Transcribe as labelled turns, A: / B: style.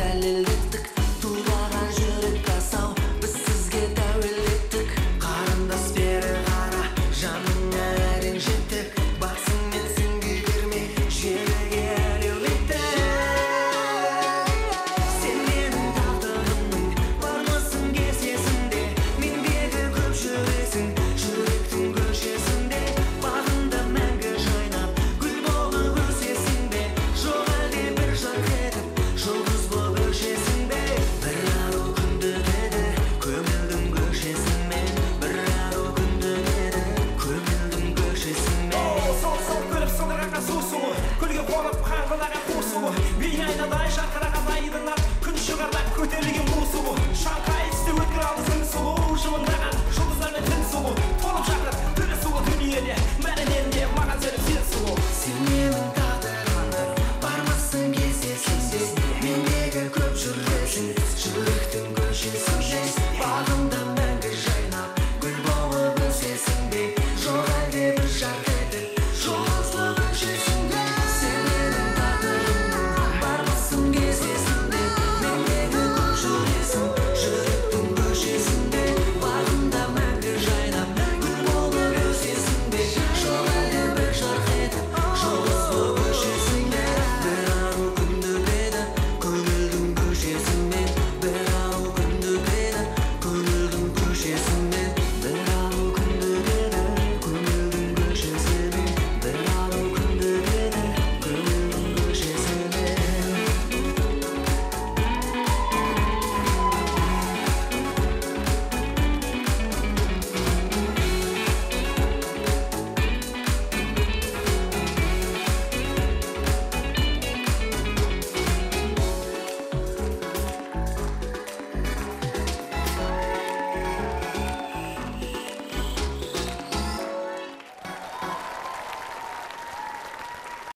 A: that little bit.